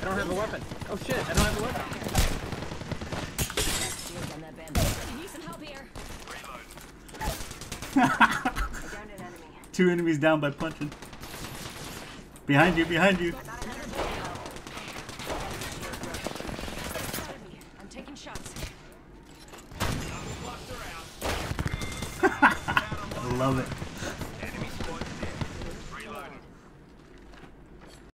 I don't have a weapon. Oh shit, I don't have a weapon. Two enemies down by punching. Behind you, behind you. I'm taking shots. I love it.